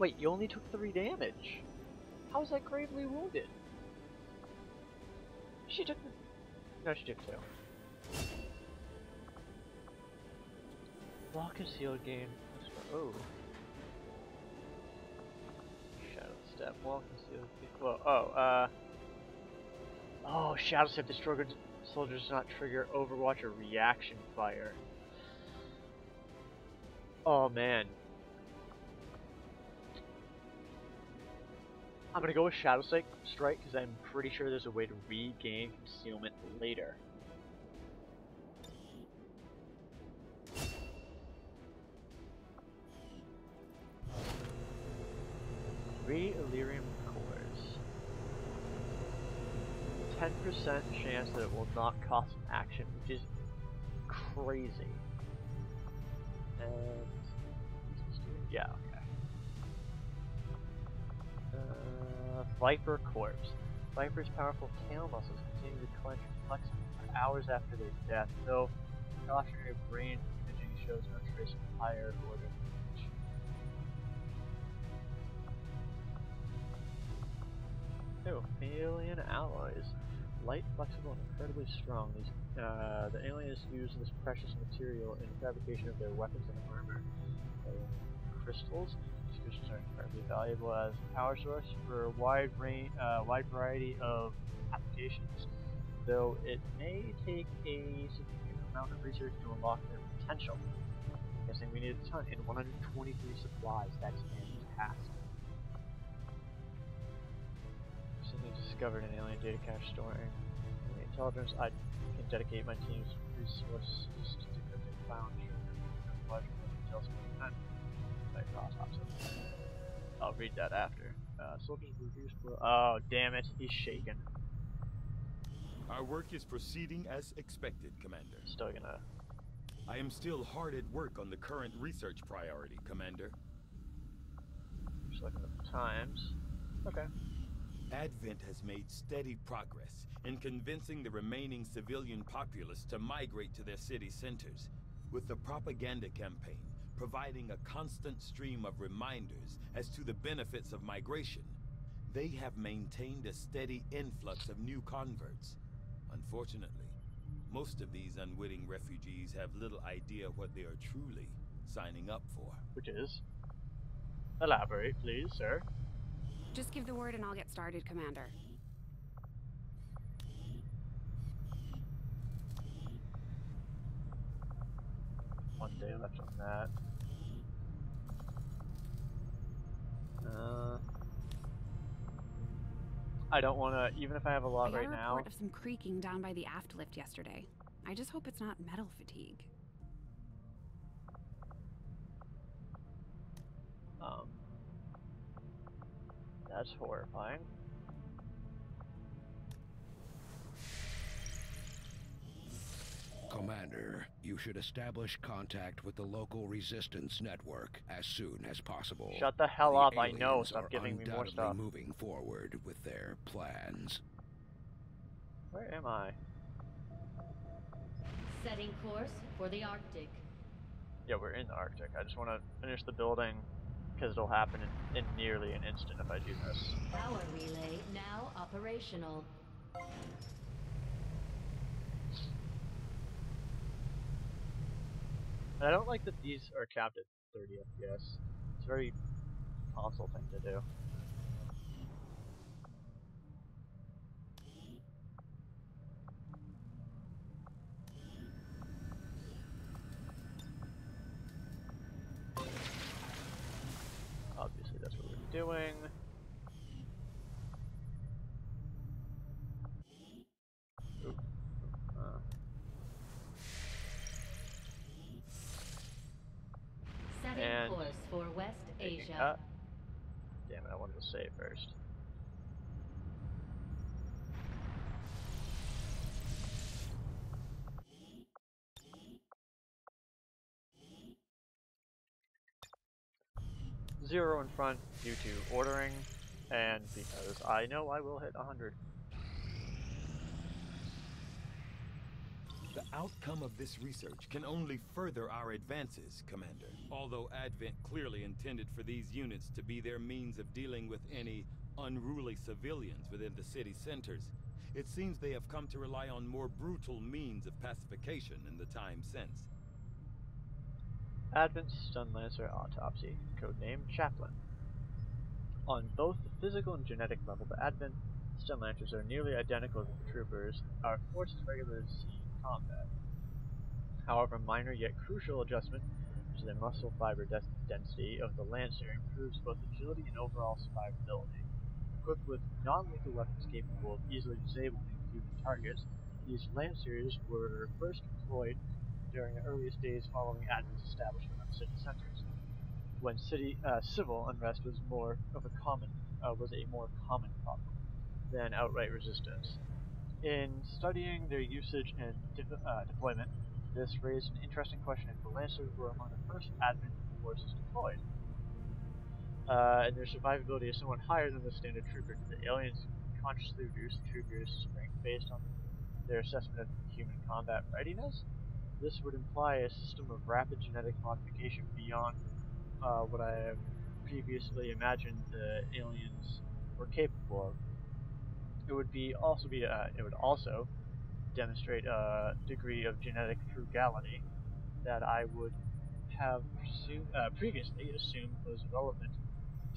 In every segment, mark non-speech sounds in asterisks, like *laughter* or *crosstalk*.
Wait, you only took three damage. How is that gravely wounded? She took the... No, she took two. Lock concealed game. Oh. Shadow step. Wall concealed. Well, oh, uh. Oh, Shadow step. Destroy soldiers does not trigger Overwatch or reaction fire. Oh man. I'm gonna go with Shadow Strike because I'm pretty sure there's a way to regain concealment later. Three Elerium cores. 10% chance that it will not cost an action, which is crazy. And yeah, Uh, Viper Corpse. Viper's powerful tail muscles continue to clench and flex for hours after their death, though cautionary brain imaging shows no trace of higher order Oh, alien alloys. Light, flexible, and incredibly strong. These, uh, the aliens use this precious material in the fabrication of their weapons and armor. Uh, crystals. Crystals are incredibly valuable as a power source for a wide range, uh, wide variety of applications. Though it may take a significant amount of research to unlock their potential. Guessing we need a ton in 123 supplies. That's fantastic. discovered an alien data cache storing the intelligence. I can dedicate my team's resources to decrypting found details I'll read that after. Uh, soldiers reduced. Oh, damn it! He's shaken. Our work is proceeding as expected, Commander. Still gonna. I am still hard at work on the current research priority, Commander. Just looking at the times. Okay. Advent has made steady progress in convincing the remaining civilian populace to migrate to their city centers, with the propaganda campaign providing a constant stream of reminders as to the benefits of migration. They have maintained a steady influx of new converts. Unfortunately, most of these unwitting refugees have little idea what they are truly signing up for. Which is? Elaborate, please, sir. Just give the word and I'll get started, Commander. One day left on that. Uh, I don't want to, even if I have a lot right now. I report of some creaking down by the aft lift yesterday. I just hope it's not metal fatigue. Um, that's horrifying. Commander, you should establish contact with the local resistance network as soon as possible. Shut the hell the up, I know, stop giving me more stuff. moving forward with their plans. Where am I? Setting course for the Arctic. Yeah, we're in the Arctic. I just want to finish the building because it'll happen in, in nearly an instant if I do this. Power relay now operational. And I don't like that these are capped at 30 FPS. It's a very console thing to do. doing. Uh. Setting and course for West Asia. Up. Damn it, I wanted to save first. zero in front due to ordering. And because I know I will hit 100. The outcome of this research can only further our advances, Commander. Although Advent clearly intended for these units to be their means of dealing with any unruly civilians within the city centers, it seems they have come to rely on more brutal means of pacification in the time since. Advent Stun Lancer Autopsy, codenamed Chaplain. On both the physical and genetic level, the Advent Stun Lancers are nearly identical to the Troopers, are forces regularly seen in combat. However, minor yet crucial adjustment to the muscle fiber density of the Lancer improves both agility and overall survivability. Equipped with non-lethal weapons capable of easily disabling human targets, these Lancers were first deployed during the earliest days following Advent's establishment of city centers, when city uh, civil unrest was more of a common uh, was a more common problem than outright resistance. In studying their usage and de uh, deployment, this raised an interesting question if the Lancers were among the first Advent forces deployed uh, and their survivability is somewhat higher than the standard trooper. The aliens consciously reduce the trooper's strength based on their assessment of human combat readiness. This would imply a system of rapid genetic modification beyond uh, what I have previously imagined the aliens were capable of. It would be also be uh, it would also demonstrate a degree of genetic frugality that I would have uh, previously assumed was relevant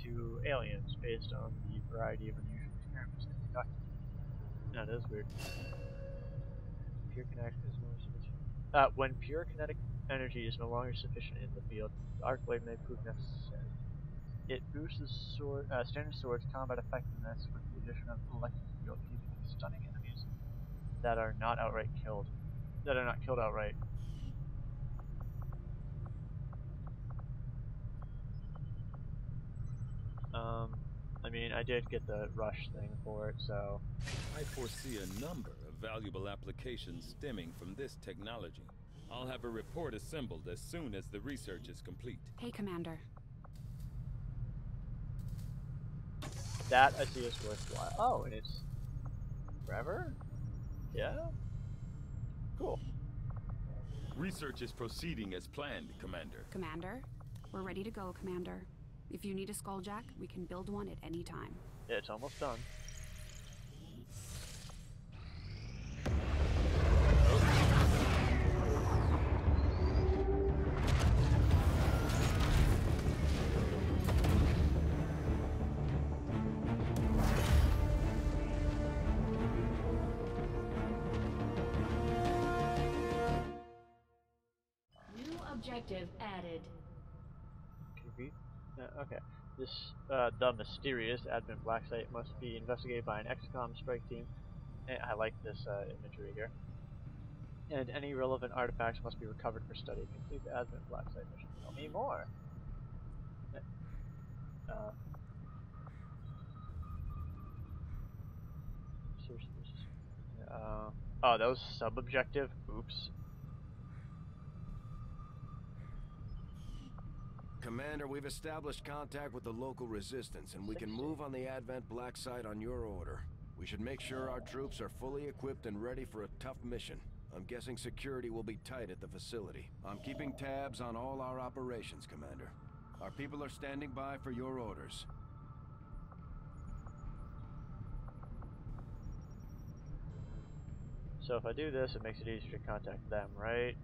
to aliens based on the variety of unusual experiments they conducted. Now that is weird. Pure kinetic is more sufficient. Uh, when pure kinetic energy is no longer sufficient in the field, the arc blade may prove necessary. It boosts the sword, uh, standard sword's combat effectiveness with the addition of electric field, capable stunning enemies that are not outright killed, that are not killed outright. Um, I mean, I did get the rush thing for it, so... I foresee a number of valuable applications stemming from this technology. I'll have a report assembled as soon as the research is complete. Hey, Commander. That I see is worthwhile. Oh, and it's... forever? Yeah? Cool. Research is proceeding as planned, Commander. Commander? We're ready to go, Commander. If you need a skulljack, we can build one at any time. It's almost done. Objective added. Uh, okay. This, uh, the mysterious Advent Blacksite must be investigated by an XCOM strike team. And I like this uh, imagery here. And any relevant artifacts must be recovered for study. Complete the black site mission. Tell me more. Uh, uh, oh, that was sub-objective? Oops. Commander, we've established contact with the local resistance, and we can move on the Advent Black Site on your order. We should make sure our troops are fully equipped and ready for a tough mission. I'm guessing security will be tight at the facility. I'm keeping tabs on all our operations, Commander. Our people are standing by for your orders. So if I do this, it makes it easier to contact them, right?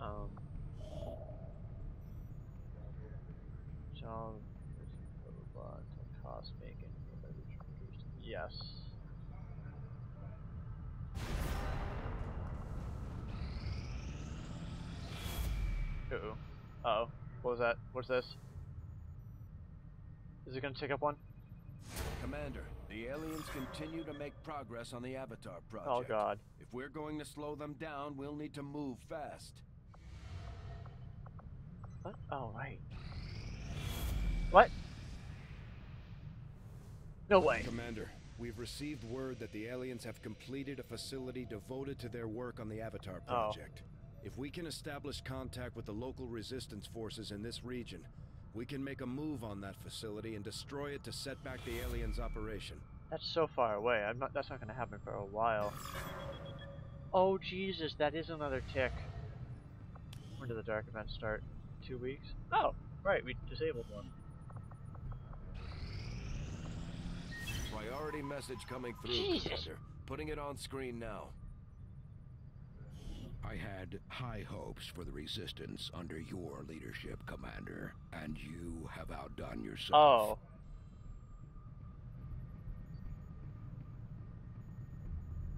Um, John, blah, blah, blah, cost making, yes. Uh oh. Uh oh. What was that? What's this? Is it gonna take up one? Commander, the aliens continue to make progress on the Avatar project. Oh god. If we're going to slow them down, we'll need to move fast. What? Oh, right. What? No way. Commander, we've received word that the aliens have completed a facility devoted to their work on the Avatar Oh. project. If we can establish contact with the local resistance forces in this region, we can make a move on that facility and destroy it to set back the aliens' operation. That's so far away. I'm not. That's not gonna happen for a while. Oh Jesus, that is another tick. When did the dark event start? Two weeks? Oh, right. We disabled one. Priority message coming through, Jesus. Commander. Putting it on screen now. I had high hopes for the Resistance under your leadership, Commander, and you have outdone yourself. Oh.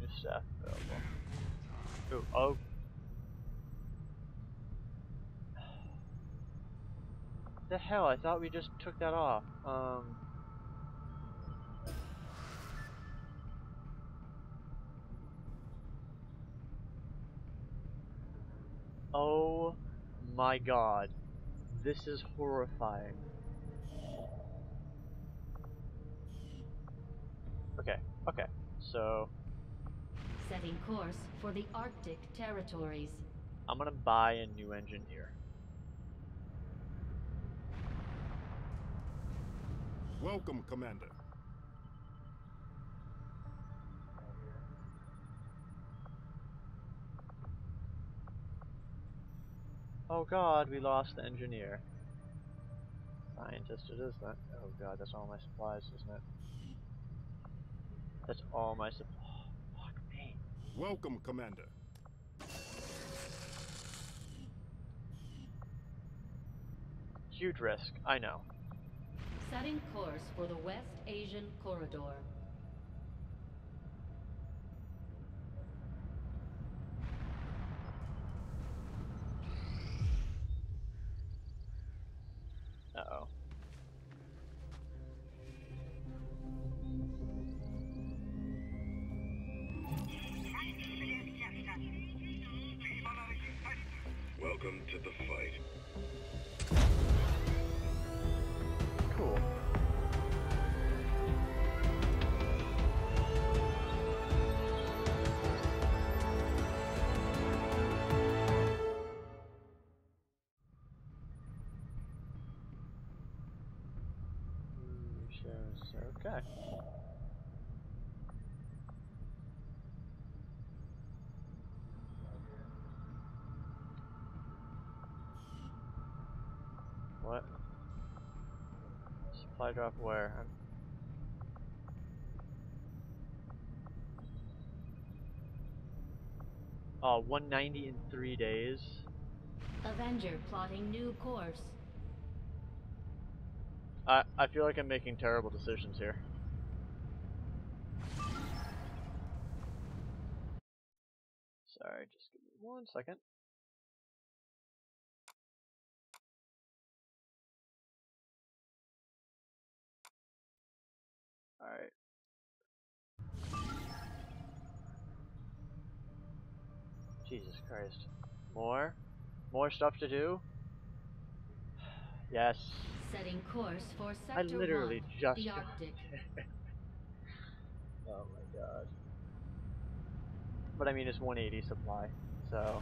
New staff available. Ooh, oh. The hell, I thought we just took that off. Um. Oh my god. This is horrifying. Okay, okay. So, Setting course for the Arctic territories. I'm gonna buy a new engineer. Welcome, Commander. Oh god, we lost the engineer. Scientist it is that. Oh god, that's all my supplies, isn't it? That's all my supplies. oh, fuck me. Welcome, Commander. Huge risk, I know. Setting course for the West Asian Corridor. Uh-oh. Welcome to the fight. Okay. What? Supply drop where? I'm- Oh, uh, 190 in three days. Avenger plotting new course. I I feel like I'm making terrible decisions here. Sorry, just give me one second. Alright. Jesus Christ. More? More stuff to do? *sighs* Yes. Setting course for Sector I literally 1, just the Arctic. *laughs* oh my god. But I mean, it's 180 supply, so.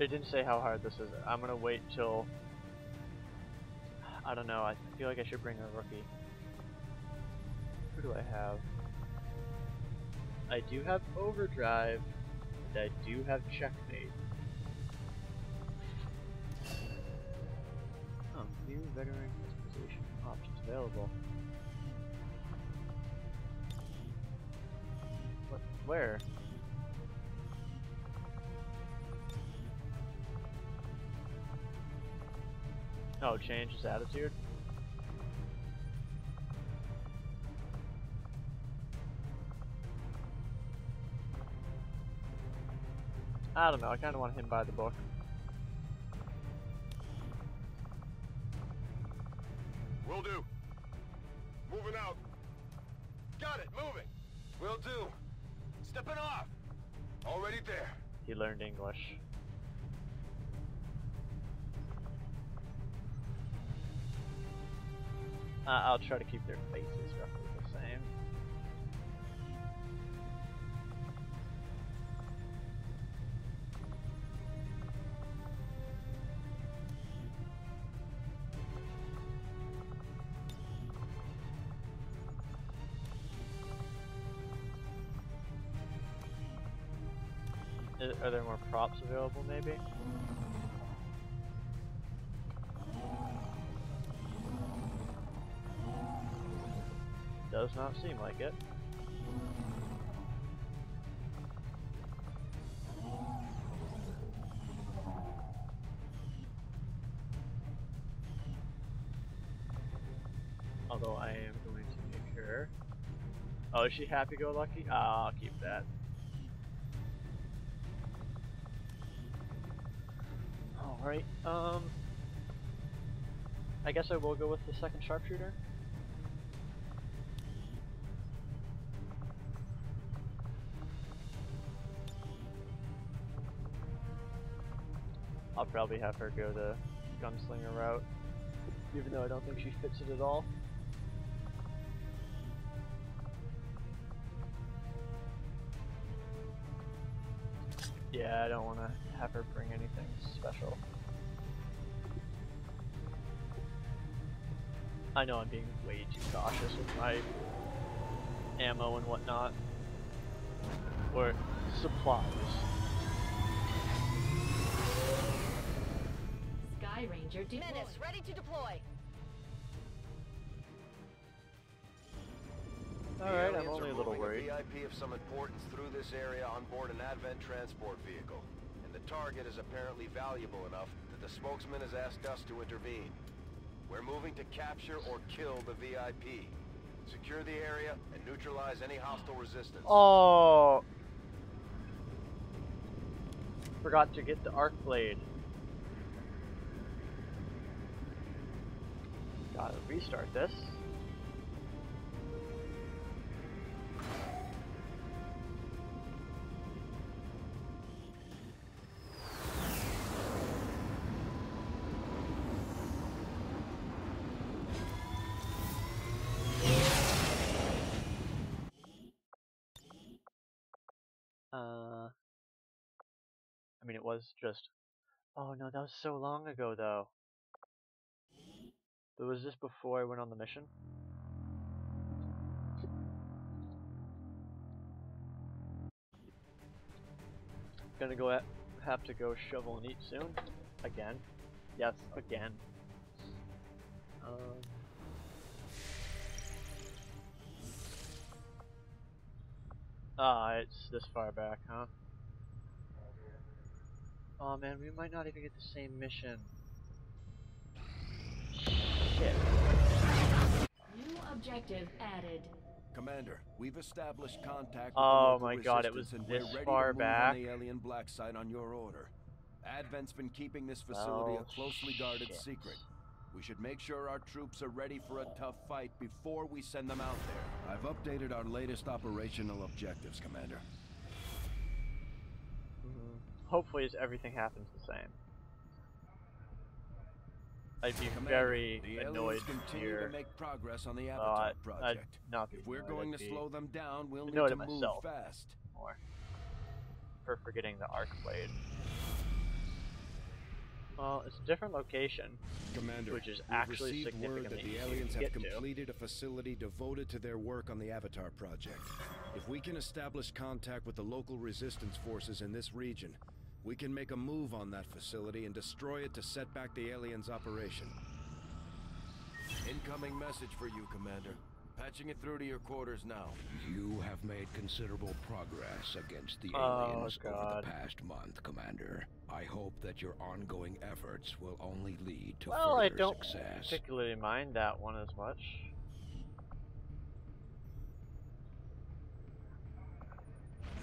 It didn't say how hard this is. I'm gonna wait till. I don't know. I feel like I should bring a rookie. Who do I have? I do have Overdrive, and I do have Checkmate. Oh, new veteran customization options available. What? Where? Oh, change his attitude? I don't know, I kind of want him by the book. Will do. Moving out. Got it, moving. Will do. Stepping off. Already there. He learned English. Uh, I'll try to keep their faces roughly Are there more props available, maybe? Does not seem like it. Although I am going to make her. Oh, is she happy-go-lucky? Ah, I'll keep that. Um... I guess I will go with the second sharpshooter. I'll probably have her go the gunslinger route, even though I don't think she fits it at all. Yeah, I don't want to have her bring anything special. I know I'm being way too cautious with my ammo and whatnot. Or supplies. Skyranger deployed. Menace, ready to deploy. Alright, The I'm only a little moving worried. VIP of some importance through this area on board an Advent transport vehicle. And the target is apparently valuable enough that the spokesman has asked us to intervene. We're moving to capture or kill the VIP. Secure the area and neutralize any hostile resistance. Oh! Forgot to get the arc blade. Gotta restart this. Mean, it was just. Oh no, that was so long ago though. But was this before I went on the mission? Gonna go at, have to go shovel and eat soon. Again. Yes, again. Um. Ah, it's this far back, huh? Oh man, we might not even get the same mission. Shit. New objective added. Commander, we've established contact with Oh the my God, it was resistance and this we're ready far to move back? on the alien black site on your order. Advent's been keeping this facility Oh, a closely guarded shit. secret. We should make sure our troops are ready for a tough fight before we send them out there. I've updated our latest operational objectives, Commander. Hopefully, everything happens the same. I'd be Commander, very annoyed aliens to continue hear. to make progress on the uh, Avatar I'd project. not be If we're going to slow them down, we'll need to move fast. more for forgetting the arc blade. Well, it's a different location. Commander, Which is actually received word that the aliens have get to. completed a facility devoted to their work on the Avatar project. If we can establish contact with the local resistance forces in this region, we can make a move on that facility and destroy it to set back the aliens' operation. Incoming message for you, Commander. Patching it through to your quarters now. You have made considerable progress against the Oh, aliens over the past month, Commander. I hope that your ongoing efforts will only lead to Well, further I don't success. particularly mind that one as much.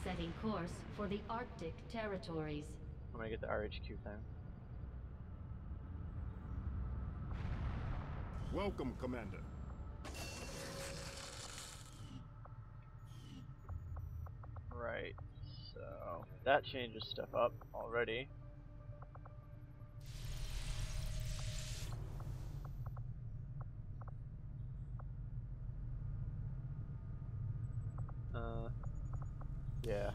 setting course for the Arctic territories. I'm gonna get the RHQ thing. Welcome, Commander. Right, so that changes stuff up already. Uh, yeah.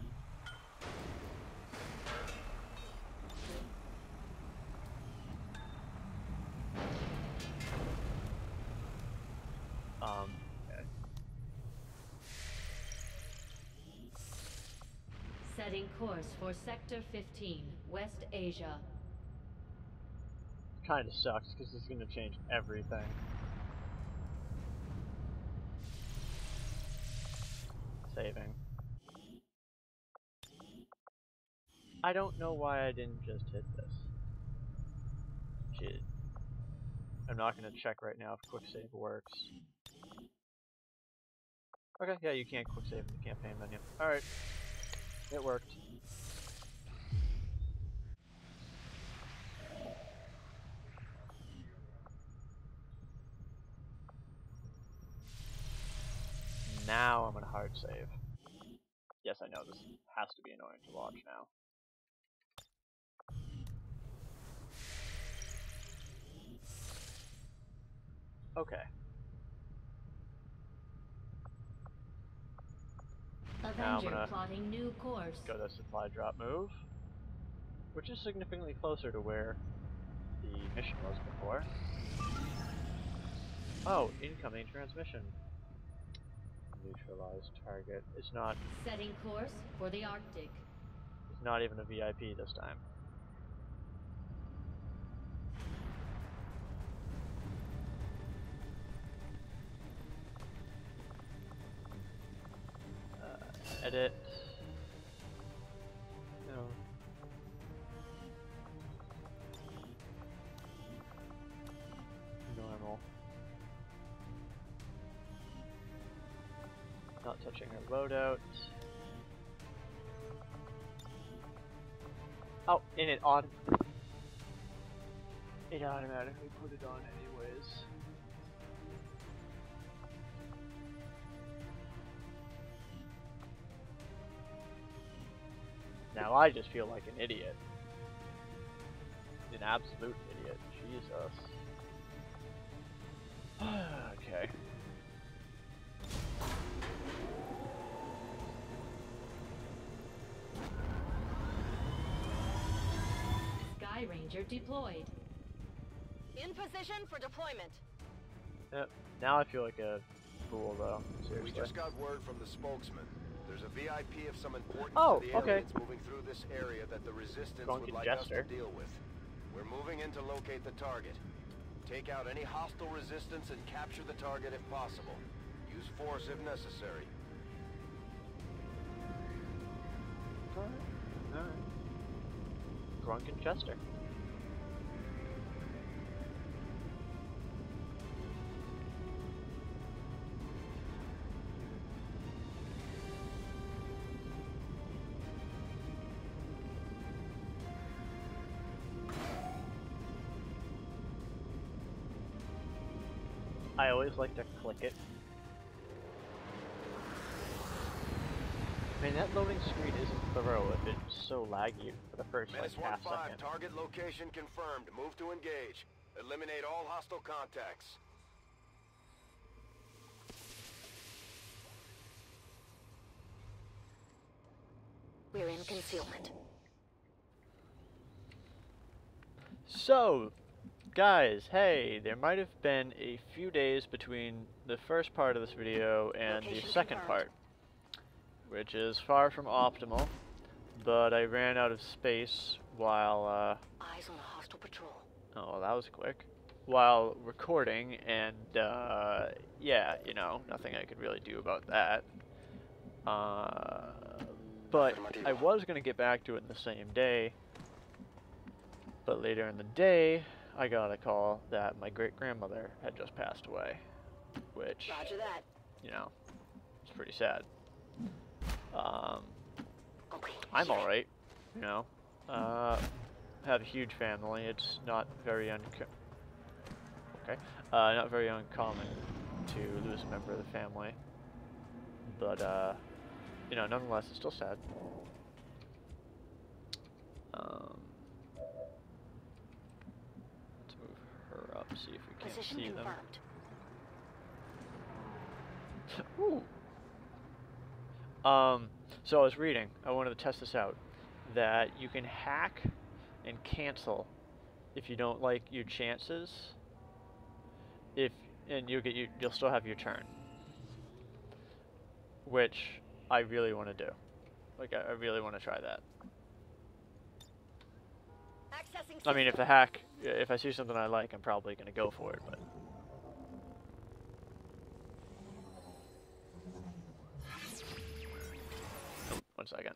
Um, okay. Setting course for Sector 15, West Asia. kind of sucks because it's going to change everything. Saving. I don't know why I didn't just hit this. Shit. I'm not going to check right now if quick save works. Okay, yeah, you can't quick save in the campaign menu. Alright. It worked. Now I'm gonna hard save. Yes, I know this has to be annoying to watch now. Okay. Now I'm Avenger gonna plotting new course. Go to supply drop move, which is significantly closer to where the mission was before. Oh, incoming transmission. Neutralized target. It's not. Setting course for the Arctic. It's not even a VIP this time. Edit. No. Normal. Not touching her loadout. Oh, and it auto it automatically put it on anyways. I just feel like an idiot. An absolute idiot. Jesus. *sighs* okay. Skyranger deployed. In position for deployment. Yep. Now I feel like a fool though. Seriously. We just got word from the spokesman. There's a VIP of some importance Oh, to the okay. aliens moving through this area that the Resistance Drunken would like us to deal with. We're moving in to locate the target. Take out any hostile resistance and capture the target if possible. Use force if necessary. Alright. Alright. Drunken Chester. Always like to click it. I mean, that loading screen isn't thorough if it's so laggy for the first like half 1-5, second. target location confirmed. Move to engage. Eliminate all hostile contacts. We're in concealment. So, guys, hey, there might have been a few days between the first part of this video and the second confirmed. part, which is far from optimal, but I ran out of space while, uh, Eyes on a hostile patrol. oh, well, that was quick, while recording, and, uh, yeah, you know, nothing I could really do about that. Uh, but I was going to get back to it in the same day, but later in the day, I got a call that my great grandmother had just passed away, which, Roger that. you know, it's pretty sad. Um. I'm here. alright, you know. Uh, have a huge family. It's not very unco- okay, uh, not very uncommon to lose a member of the family. But uh, you know, nonetheless, it's still sad. Um, let's move her up, see if we can't Position see them. confirmed. *laughs* Ooh. Um, so I was reading. I wanted to test this out. That you can hack and cancel if you don't like your chances. If and you'll get you you'll still have your turn. Which I really want to do. Like I, I really want to try that. I mean, if the hack, if I see something I like, I'm probably gonna go for it. But Oh, one second.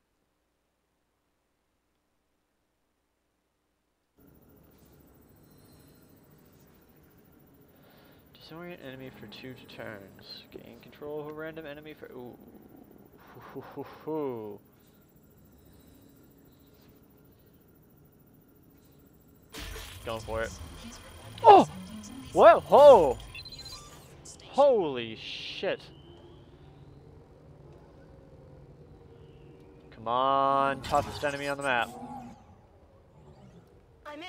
Disorient enemy for two turns. Gain control of a random enemy for ooh. *laughs* Going for it. Oh! What? Ho! Holy shit. Come on, toughest enemy on the map. I'm in.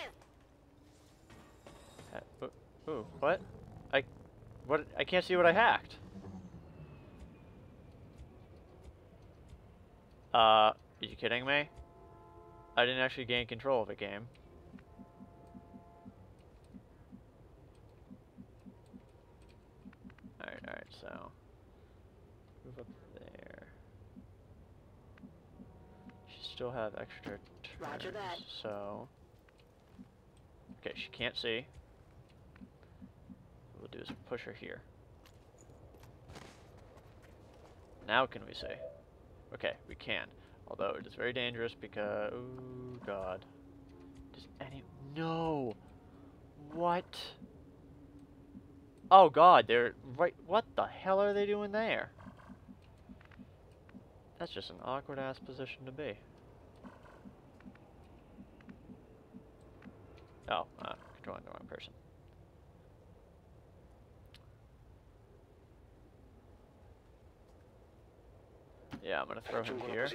Uh, ooh, ooh, what? I, what? I can't see what I hacked. Uh, are you kidding me? I didn't actually gain control of a game. Alright, alright, so. Move up there. She still have extra turns, Roger that. so. Okay, she can't see. What we'll do is push her here. Now can we see? Okay, we can. Although it is very dangerous because... Oh, God. Does any... No! What? Oh, God, they're right... What the hell are they doing there? That's just an awkward-ass position to be. Oh, uh, controlling the wrong person. Yeah, I'm gonna throw him here.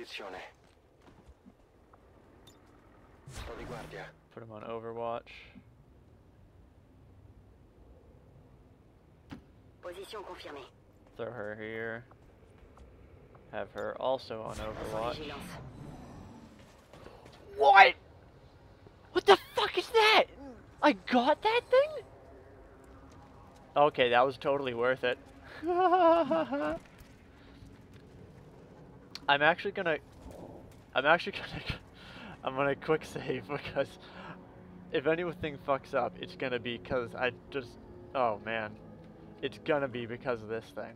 Put him on Overwatch. Position confirmée. Throw her here. Have her also on Overwatch. What? What the fuck is that? I got that thing? Okay, that was totally worth it. *laughs* I'm actually gonna... I'm actually *laughs* gonna... I'm gonna quick save because if anything fucks up, it's gonna be because I just... Oh man. It's gonna be because of this thing.